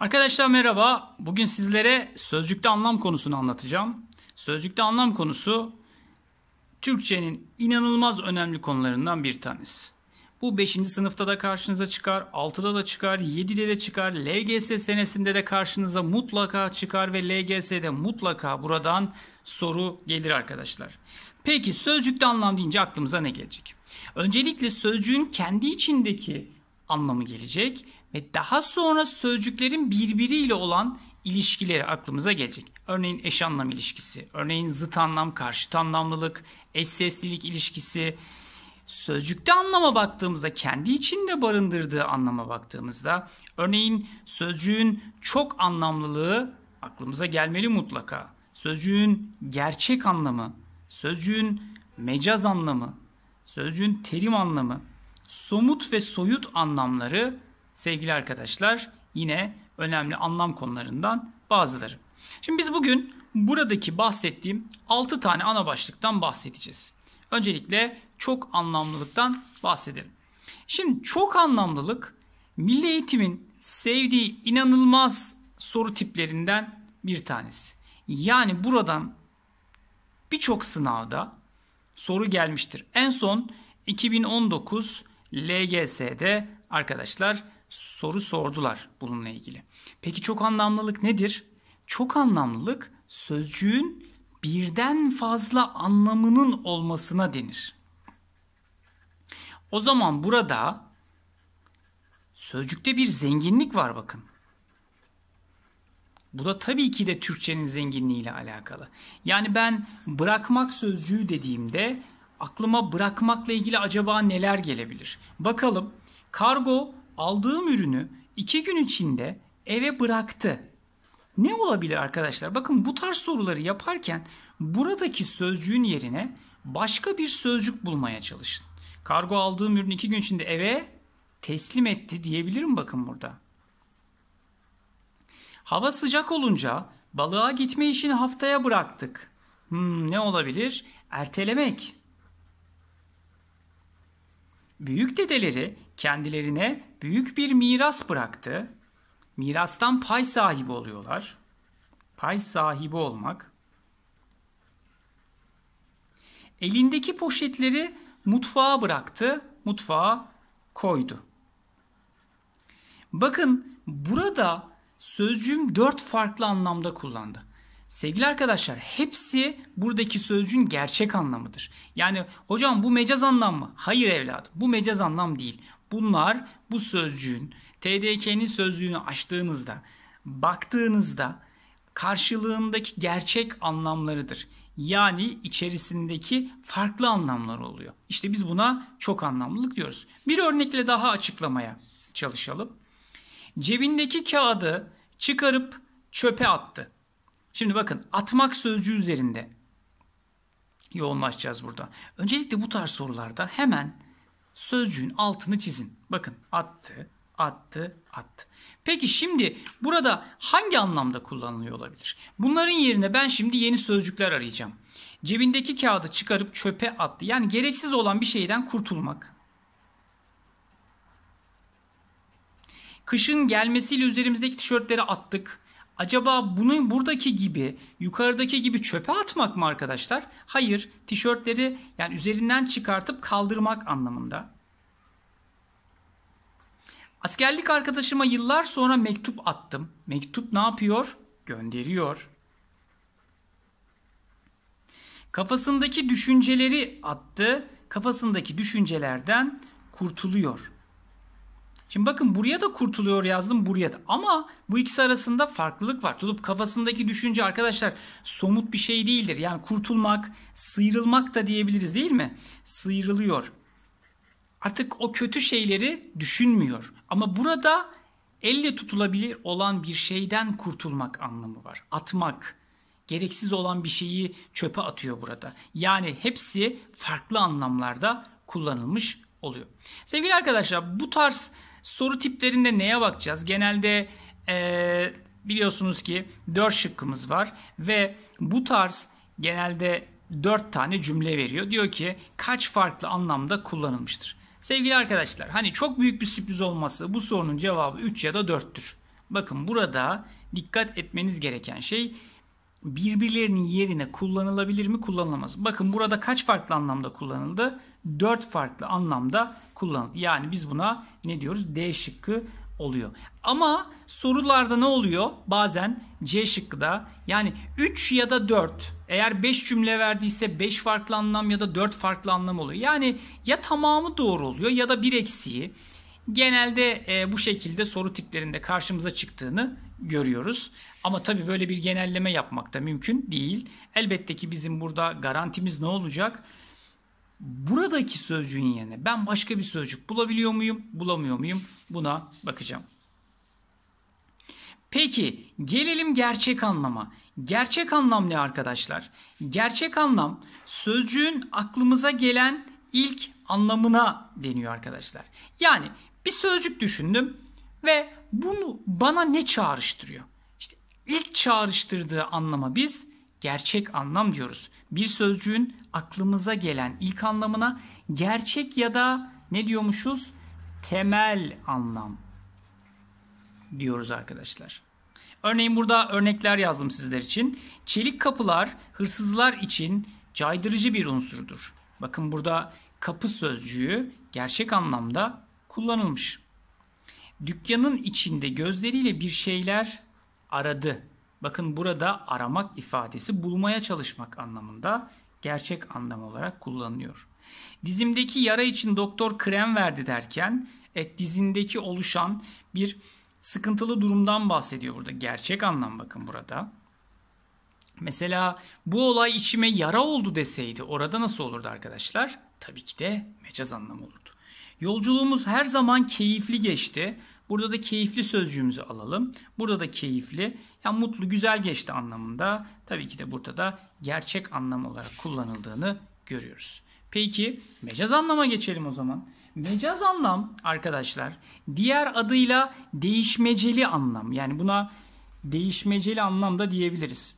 Arkadaşlar merhaba. Bugün sizlere sözcükte anlam konusunu anlatacağım. Sözcükte anlam konusu Türkçenin inanılmaz önemli konularından bir tanesi. Bu 5. sınıfta da karşınıza çıkar, 6'da da çıkar, 7'de de çıkar, LGS senesinde de karşınıza mutlaka çıkar ve LGS'de mutlaka buradan soru gelir arkadaşlar. Peki sözcükte anlam deyince aklımıza ne gelecek? Öncelikle sözcüğün kendi içindeki anlamı gelecek ve daha sonra sözcüklerin birbiriyle olan ilişkileri aklımıza gelecek. Örneğin eş anlam ilişkisi, örneğin zıt anlam, karşıt anlamlılık, eş seslilik ilişkisi. Sözcükte anlama baktığımızda, kendi içinde barındırdığı anlama baktığımızda, örneğin sözcüğün çok anlamlılığı aklımıza gelmeli mutlaka. Sözcüğün gerçek anlamı, sözcüğün mecaz anlamı, sözcüğün terim anlamı, somut ve soyut anlamları sevgili arkadaşlar yine önemli anlam konularından bazıları. Şimdi biz bugün buradaki bahsettiğim 6 tane ana başlıktan bahsedeceğiz. Öncelikle çok anlamlılıktan bahsedelim. Şimdi çok anlamlılık milli eğitimin sevdiği inanılmaz soru tiplerinden bir tanesi. Yani buradan birçok sınavda soru gelmiştir. En son 2019 LGS'de arkadaşlar soru sordular bununla ilgili. Peki çok anlamlılık nedir? Çok anlamlılık sözcüğün birden fazla anlamının olmasına denir. O zaman burada sözcükte bir zenginlik var bakın. Bu da tabii ki de Türkçenin zenginliğiyle alakalı. Yani ben bırakmak sözcüğü dediğimde aklıma bırakmakla ilgili acaba neler gelebilir? Bakalım kargo aldığım ürünü iki gün içinde eve bıraktı. Ne olabilir arkadaşlar? Bakın bu tarz soruları yaparken buradaki sözcüğün yerine başka bir sözcük bulmaya çalışın. Kargo aldığım ürünü iki gün içinde eve teslim etti diyebilirim bakın burada. Hava sıcak olunca balığa gitme işini haftaya bıraktık. Hmm, ne olabilir? Ertelemek. Büyük dedeleri kendilerine büyük bir miras bıraktı. Mirastan pay sahibi oluyorlar. Pay sahibi olmak. Elindeki poşetleri mutfağa bıraktı. Mutfağa koydu. Bakın burada sözcüğüm dört farklı anlamda kullandı. Sevgili arkadaşlar hepsi buradaki sözcüğün gerçek anlamıdır. Yani hocam bu mecaz anlam mı? Hayır evladım bu mecaz anlam değil. Bunlar bu sözcüğün TDK'nin sözlüğünü açtığınızda baktığınızda karşılığındaki gerçek anlamlarıdır. Yani içerisindeki farklı anlamlar oluyor. İşte biz buna çok anlamlılık diyoruz. Bir örnekle daha açıklamaya çalışalım. Cebindeki kağıdı çıkarıp çöpe attı. Şimdi bakın atmak sözcüğü üzerinde yoğunlaşacağız burada. Öncelikle bu tarz sorularda hemen sözcüğün altını çizin. Bakın attı, attı, attı. Peki şimdi burada hangi anlamda kullanılıyor olabilir? Bunların yerine ben şimdi yeni sözcükler arayacağım. Cebindeki kağıdı çıkarıp çöpe attı. Yani gereksiz olan bir şeyden kurtulmak. Kışın gelmesiyle üzerimizdeki tişörtleri attık. Acaba bunu buradaki gibi yukarıdaki gibi çöpe atmak mı arkadaşlar? Hayır tişörtleri yani üzerinden çıkartıp kaldırmak anlamında. Askerlik arkadaşıma yıllar sonra mektup attım. Mektup ne yapıyor? Gönderiyor. Kafasındaki düşünceleri attı. Kafasındaki düşüncelerden kurtuluyor. Şimdi bakın buraya da kurtuluyor yazdım buraya da. Ama bu ikisi arasında farklılık var. Tutup kafasındaki düşünce arkadaşlar somut bir şey değildir. Yani kurtulmak, sıyrılmak da diyebiliriz değil mi? Sıyrılıyor. Artık o kötü şeyleri düşünmüyor. Ama burada elle tutulabilir olan bir şeyden kurtulmak anlamı var. Atmak, gereksiz olan bir şeyi çöpe atıyor burada. Yani hepsi farklı anlamlarda kullanılmış oluyor. Sevgili arkadaşlar bu tarz Soru tiplerinde neye bakacağız? Genelde ee, biliyorsunuz ki 4 şıkkımız var ve bu tarz genelde 4 tane cümle veriyor. Diyor ki kaç farklı anlamda kullanılmıştır? Sevgili arkadaşlar hani çok büyük bir sürpriz olması bu sorunun cevabı 3 ya da 4'tür. Bakın burada dikkat etmeniz gereken şey birbirlerinin yerine kullanılabilir mi kullanılamaz. Bakın burada kaç farklı anlamda kullanıldı? 4 farklı anlamda kullanıldı. Yani biz buna ne diyoruz? D şıkkı oluyor. Ama sorularda ne oluyor? Bazen C şıkkı da yani 3 ya da 4 eğer 5 cümle verdiyse 5 farklı anlam ya da 4 farklı anlam oluyor. Yani ya tamamı doğru oluyor ya da bir eksiği. Genelde e, bu şekilde soru tiplerinde karşımıza çıktığını görüyoruz. Ama tabii böyle bir genelleme yapmak da mümkün değil. Elbette ki bizim burada garantimiz ne olacak? Buradaki sözcüğün yerine ben başka bir sözcük bulabiliyor muyum, bulamıyor muyum? Buna bakacağım. Peki gelelim gerçek anlama. Gerçek anlam ne arkadaşlar? Gerçek anlam sözcüğün aklımıza gelen ilk anlamına deniyor arkadaşlar. Yani bir sözcük düşündüm ve bunu bana ne çağrıştırıyor? İşte ilk çağrıştırdığı anlama biz gerçek anlam diyoruz. Bir sözcüğün aklımıza gelen ilk anlamına gerçek ya da ne diyormuşuz? Temel anlam diyoruz arkadaşlar. Örneğin burada örnekler yazdım sizler için. Çelik kapılar hırsızlar için caydırıcı bir unsurdur. Bakın burada kapı sözcüğü gerçek anlamda kullanılmış. Dükkanın içinde gözleriyle bir şeyler aradı. Bakın burada aramak ifadesi bulmaya çalışmak anlamında gerçek anlam olarak kullanılıyor. Dizimdeki yara için doktor krem verdi derken et dizindeki oluşan bir sıkıntılı durumdan bahsediyor burada. Gerçek anlam bakın burada. Mesela bu olay içime yara oldu deseydi orada nasıl olurdu arkadaşlar? Tabii ki de mecaz anlam olurdu. Yolculuğumuz her zaman keyifli geçti. Burada da keyifli sözcüğümüzü alalım. Burada da keyifli, yani mutlu, güzel geçti anlamında. Tabii ki de burada da gerçek anlam olarak kullanıldığını görüyoruz. Peki mecaz anlama geçelim o zaman. Mecaz anlam arkadaşlar diğer adıyla değişmeceli anlam. Yani buna değişmeceli anlam da diyebiliriz.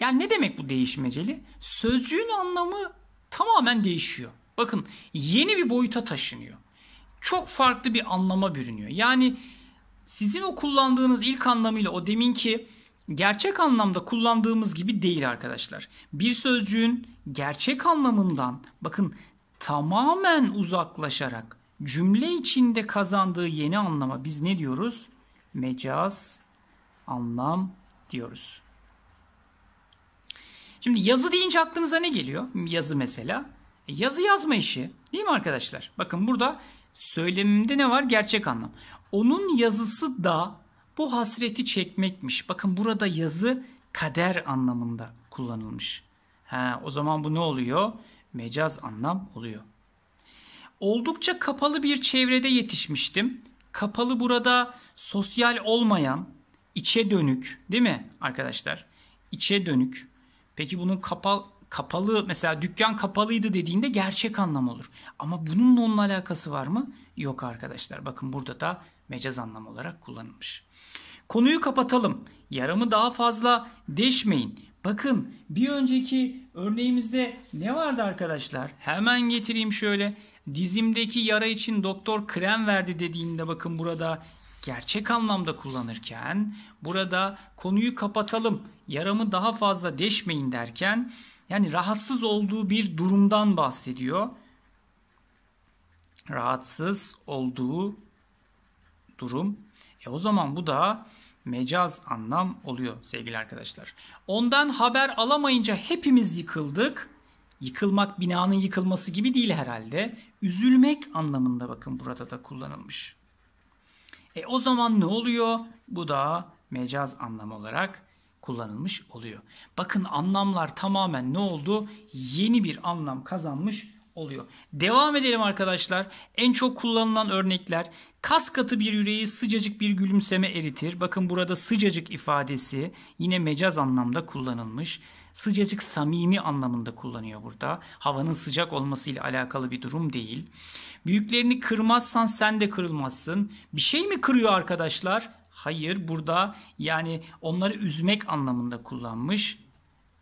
Yani ne demek bu değişmeceli? Sözcüğün anlamı tamamen değişiyor. Bakın yeni bir boyuta taşınıyor. Çok farklı bir anlama bürünüyor. Yani sizin o kullandığınız ilk anlamıyla o deminki gerçek anlamda kullandığımız gibi değil arkadaşlar. Bir sözcüğün gerçek anlamından bakın tamamen uzaklaşarak cümle içinde kazandığı yeni anlama biz ne diyoruz? Mecaz anlam diyoruz. Şimdi yazı deyince aklınıza ne geliyor? Yazı mesela. E, yazı yazma işi değil mi arkadaşlar? Bakın burada söylemimde ne var? Gerçek anlam. Onun yazısı da bu hasreti çekmekmiş. Bakın burada yazı kader anlamında kullanılmış. Ha, o zaman bu ne oluyor? Mecaz anlam oluyor. Oldukça kapalı bir çevrede yetişmiştim. Kapalı burada sosyal olmayan, içe dönük değil mi arkadaşlar? İçe dönük. Peki bunun kapalı kapalı mesela dükkan kapalıydı dediğinde gerçek anlam olur. Ama bununla onun alakası var mı? Yok arkadaşlar. Bakın burada da mecaz anlam olarak kullanılmış. Konuyu kapatalım. Yaramı daha fazla deşmeyin. Bakın bir önceki örneğimizde ne vardı arkadaşlar? Hemen getireyim şöyle. Dizimdeki yara için doktor krem verdi dediğinde bakın burada gerçek anlamda kullanırken burada konuyu kapatalım, yaramı daha fazla deşmeyin derken yani rahatsız olduğu bir durumdan bahsediyor. Rahatsız olduğu durum. E o zaman bu da mecaz anlam oluyor sevgili arkadaşlar. Ondan haber alamayınca hepimiz yıkıldık. Yıkılmak binanın yıkılması gibi değil herhalde. Üzülmek anlamında bakın burada da kullanılmış. E o zaman ne oluyor? Bu da mecaz anlam olarak kullanılmış oluyor. Bakın anlamlar tamamen ne oldu? Yeni bir anlam kazanmış oluyor. Devam edelim arkadaşlar. En çok kullanılan örnekler kas katı bir yüreği sıcacık bir gülümseme eritir. Bakın burada sıcacık ifadesi yine mecaz anlamda kullanılmış. Sıcacık samimi anlamında kullanıyor burada. Havanın sıcak olmasıyla alakalı bir durum değil. Büyüklerini kırmazsan sen de kırılmazsın. Bir şey mi kırıyor arkadaşlar? Hayır burada yani onları üzmek anlamında kullanmış.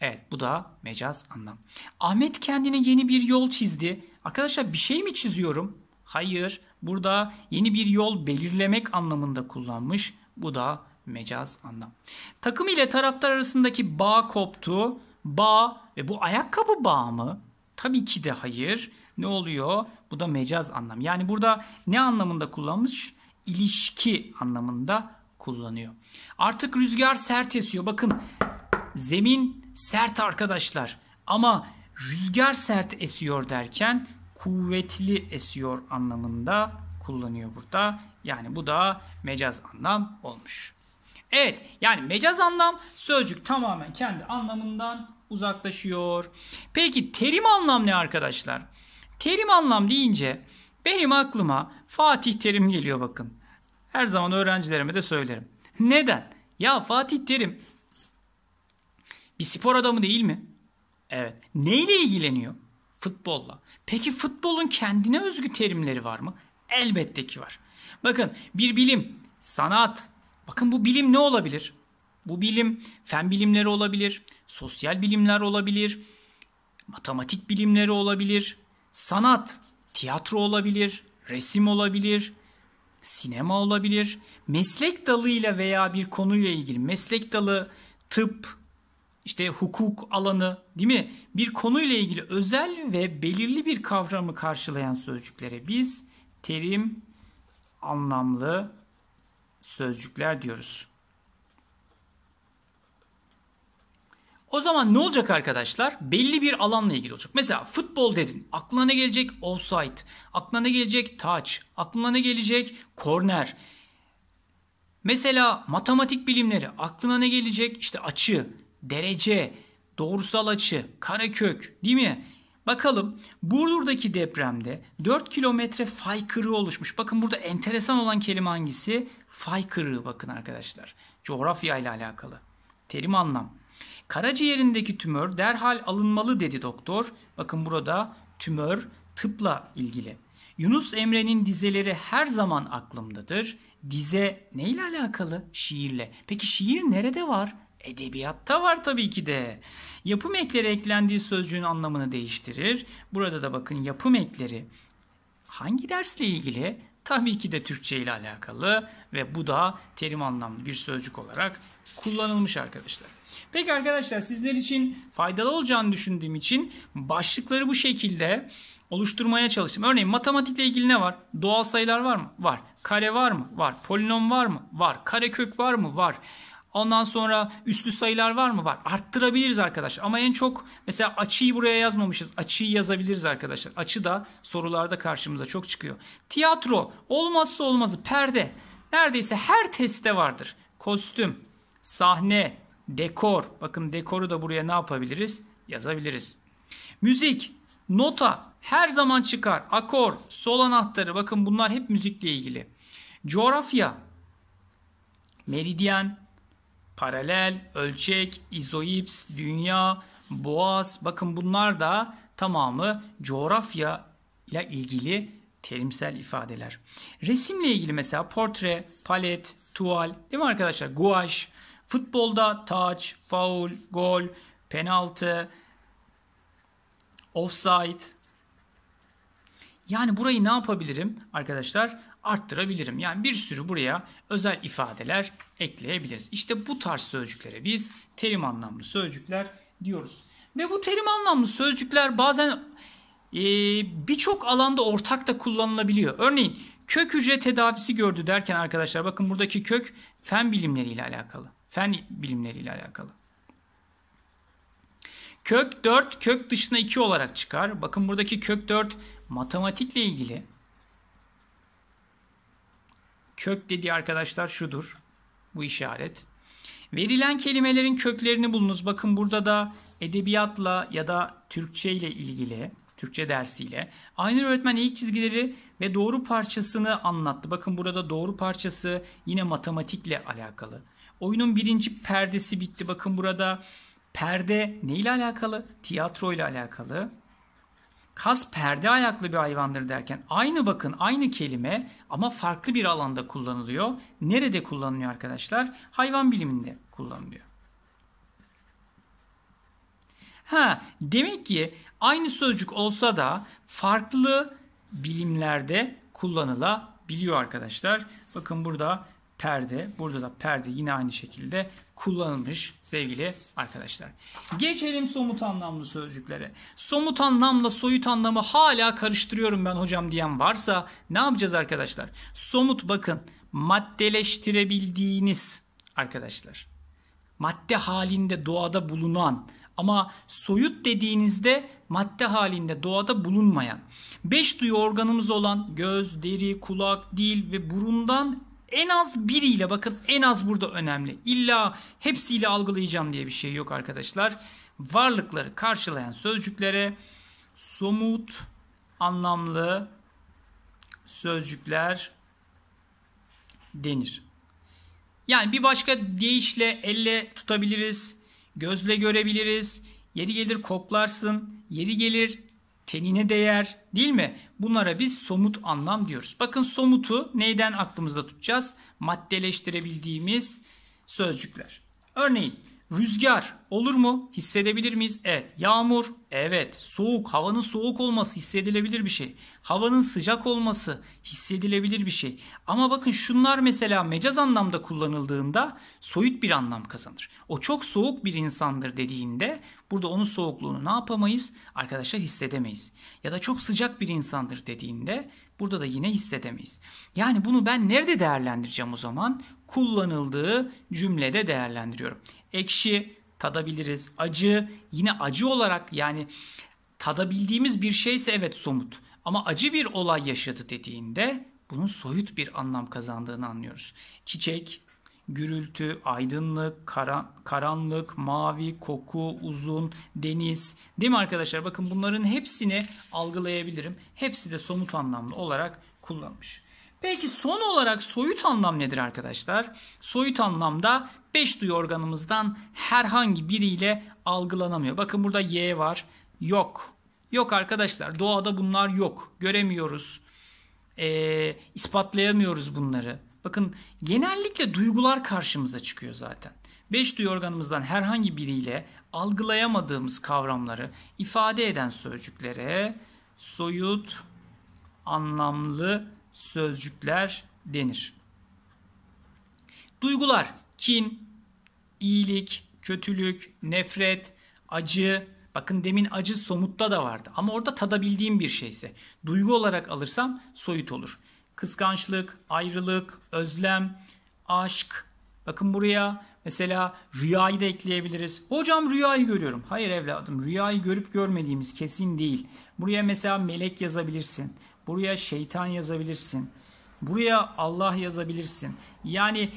Evet bu da mecaz anlam. Ahmet kendine yeni bir yol çizdi. Arkadaşlar bir şey mi çiziyorum? Hayır. Burada yeni bir yol belirlemek anlamında kullanmış. Bu da mecaz anlam. Takım ile taraftar arasındaki bağ koptu. Bağ ve bu ayakkabı bağı mı? Tabii ki de hayır. Ne oluyor? Bu da mecaz anlam. Yani burada ne anlamında kullanmış? İlişki anlamında kullanıyor. Artık rüzgar sert esiyor. Bakın zemin sert arkadaşlar. Ama rüzgar sert esiyor derken kuvvetli esiyor anlamında kullanıyor burada. Yani bu da mecaz anlam olmuş. Evet yani mecaz anlam sözcük tamamen kendi anlamından uzaklaşıyor. Peki terim anlam ne arkadaşlar? Terim anlam deyince benim aklıma Fatih Terim geliyor bakın. Her zaman öğrencilerime de söylerim. Neden? Ya Fatih Terim bir spor adamı değil mi? Evet. Neyle ilgileniyor? Futbolla. Peki futbolun kendine özgü terimleri var mı? Elbette ki var. Bakın bir bilim, sanat. Bakın bu bilim ne olabilir? Bu bilim fen bilimleri olabilir, sosyal bilimler olabilir, matematik bilimleri olabilir, sanat, tiyatro olabilir, resim olabilir, sinema olabilir. Meslek dalıyla veya bir konuyla ilgili meslek dalı, tıp, işte hukuk alanı değil mi? Bir konuyla ilgili özel ve belirli bir kavramı karşılayan sözcüklere biz terim anlamlı sözcükler diyoruz. O zaman ne olacak arkadaşlar? Belli bir alanla ilgili olacak. Mesela futbol dedin. Aklına ne gelecek? Offside. Aklına ne gelecek? Touch. Aklına ne gelecek? Korner. Mesela matematik bilimleri. Aklına ne gelecek? İşte açı, derece, doğrusal açı, karekök değil mi? Bakalım Burdur'daki depremde 4 kilometre fay kırığı oluşmuş. Bakın burada enteresan olan kelime hangisi? Fay kırığı bakın arkadaşlar. Coğrafya ile alakalı. Terim anlam. Karaciğerindeki tümör derhal alınmalı dedi doktor. Bakın burada tümör tıpla ilgili. Yunus Emre'nin dizeleri her zaman aklımdadır. Dize neyle alakalı? Şiirle. Peki şiir nerede var? Edebiyatta var tabii ki de. Yapım ekleri eklendiği sözcüğün anlamını değiştirir. Burada da bakın yapım ekleri hangi dersle ilgili? Tabii ki de Türkçe ile alakalı ve bu da terim anlamlı bir sözcük olarak kullanılmış arkadaşlar. Peki arkadaşlar sizler için faydalı olacağını düşündüğüm için başlıkları bu şekilde oluşturmaya çalıştım. Örneğin matematikle ilgili ne var? Doğal sayılar var mı? Var. Kare var mı? Var. Polinom var mı? Var. Karekök var mı? Var. Ondan sonra üslü sayılar var mı? Var. Arttırabiliriz arkadaşlar. Ama en çok mesela açıyı buraya yazmamışız. Açıyı yazabiliriz arkadaşlar. Açı da sorularda karşımıza çok çıkıyor. Tiyatro olmazsa olmazı perde. Neredeyse her testte vardır. Kostüm, sahne, dekor. Bakın dekoru da buraya ne yapabiliriz? Yazabiliriz. Müzik, nota her zaman çıkar. Akor, sol anahtarı bakın bunlar hep müzikle ilgili. Coğrafya, meridyen, paralel, ölçek, izoips, dünya, boğaz. Bakın bunlar da tamamı coğrafya ile ilgili terimsel ifadeler. Resimle ilgili mesela portre, palet, tuval değil mi arkadaşlar? Guaj, futbolda touch, foul, gol, penaltı, offside. Yani burayı ne yapabilirim arkadaşlar? arttırabilirim. Yani bir sürü buraya özel ifadeler ekleyebiliriz. İşte bu tarz sözcüklere biz terim anlamlı sözcükler diyoruz. Ve bu terim anlamlı sözcükler bazen e, birçok alanda ortak da kullanılabiliyor. Örneğin kök hücre tedavisi gördü derken arkadaşlar bakın buradaki kök fen bilimleriyle alakalı. Fen bilimleriyle alakalı. Kök 4 kök dışına 2 olarak çıkar. Bakın buradaki kök 4 matematikle ilgili. Kök dediği arkadaşlar şudur. Bu işaret. Verilen kelimelerin köklerini bulunuz. Bakın burada da edebiyatla ya da Türkçe ile ilgili, Türkçe dersiyle aynı öğretmen ilk çizgileri ve doğru parçasını anlattı. Bakın burada doğru parçası yine matematikle alakalı. Oyunun birinci perdesi bitti. Bakın burada perde ne ile alakalı? Tiyatro ile alakalı. Kas perde ayaklı bir hayvandır derken aynı bakın aynı kelime ama farklı bir alanda kullanılıyor. Nerede kullanılıyor arkadaşlar? Hayvan biliminde kullanılıyor. Ha, demek ki aynı sözcük olsa da farklı bilimlerde kullanılabiliyor arkadaşlar. Bakın burada perde, burada da perde yine aynı şekilde kullanılmış sevgili arkadaşlar. Geçelim somut anlamlı sözcüklere. Somut anlamla soyut anlamı hala karıştırıyorum ben hocam diyen varsa ne yapacağız arkadaşlar? Somut bakın maddeleştirebildiğiniz arkadaşlar. Madde halinde doğada bulunan ama soyut dediğinizde madde halinde doğada bulunmayan. Beş duyu organımız olan göz, deri, kulak, dil ve burundan en az biriyle bakın en az burada önemli. İlla hepsiyle algılayacağım diye bir şey yok arkadaşlar. Varlıkları karşılayan sözcüklere somut anlamlı sözcükler denir. Yani bir başka deyişle elle tutabiliriz, gözle görebiliriz, yeri gelir koklarsın, yeri gelir tenine değer değil mi? Bunlara biz somut anlam diyoruz. Bakın somutu neyden aklımızda tutacağız? Maddeleştirebildiğimiz sözcükler. Örneğin rüzgar olur mu? Hissedebilir miyiz? Evet. Yağmur? Evet. Soğuk, havanın soğuk olması hissedilebilir bir şey. Havanın sıcak olması hissedilebilir bir şey. Ama bakın şunlar mesela mecaz anlamda kullanıldığında soyut bir anlam kazanır. O çok soğuk bir insandır dediğinde burada onun soğukluğunu ne yapamayız? Arkadaşlar hissedemeyiz. Ya da çok sıcak bir insandır dediğinde burada da yine hissedemeyiz. Yani bunu ben nerede değerlendireceğim o zaman? Kullanıldığı cümlede değerlendiriyorum. Ekşi tadabiliriz. Acı yine acı olarak yani tadabildiğimiz bir şeyse evet somut. Ama acı bir olay yaşadı dediğinde bunun soyut bir anlam kazandığını anlıyoruz. Çiçek, gürültü, aydınlık, karan, karanlık, mavi, koku, uzun, deniz. Değil mi arkadaşlar? Bakın bunların hepsini algılayabilirim. Hepsi de somut anlamlı olarak kullanılmış. Peki son olarak soyut anlam nedir arkadaşlar? Soyut anlamda 5 duyu organımızdan herhangi biriyle algılanamıyor. Bakın burada Y var. Yok. Yok arkadaşlar. Doğada bunlar yok. Göremiyoruz. Ee, ispatlayamıyoruz bunları. Bakın genellikle duygular karşımıza çıkıyor zaten. Beş duyu organımızdan herhangi biriyle algılayamadığımız kavramları ifade eden sözcüklere soyut anlamlı sözcükler denir. Duygular kin, iyilik, kötülük, nefret, acı. Bakın demin acı somutta da vardı ama orada tadabildiğim bir şeyse. Duygu olarak alırsam soyut olur. Kıskançlık, ayrılık, özlem, aşk. Bakın buraya mesela rüyayı da ekleyebiliriz. Hocam rüyayı görüyorum. Hayır evladım rüyayı görüp görmediğimiz kesin değil. Buraya mesela melek yazabilirsin. Buraya şeytan yazabilirsin. Buraya Allah yazabilirsin. Yani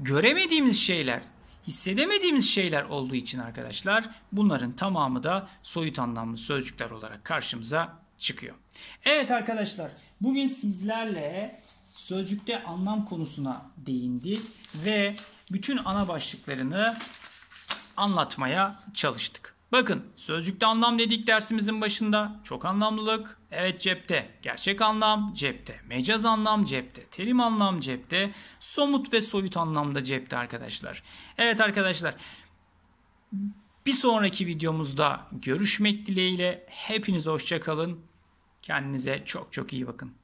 göremediğimiz şeyler, hissedemediğimiz şeyler olduğu için arkadaşlar bunların tamamı da soyut anlamlı sözcükler olarak karşımıza çıkıyor. Evet arkadaşlar bugün sizlerle sözcükte anlam konusuna değindik ve bütün ana başlıklarını anlatmaya çalıştık. Bakın sözcükte anlam dedik dersimizin başında. Çok anlamlılık evet cepte. Gerçek anlam cepte. Mecaz anlam cepte. Terim anlam cepte. Somut ve soyut anlamda cepte arkadaşlar. Evet arkadaşlar bir sonraki videomuzda görüşmek dileğiyle hepiniz hoşçakalın. Kendinize çok çok iyi bakın.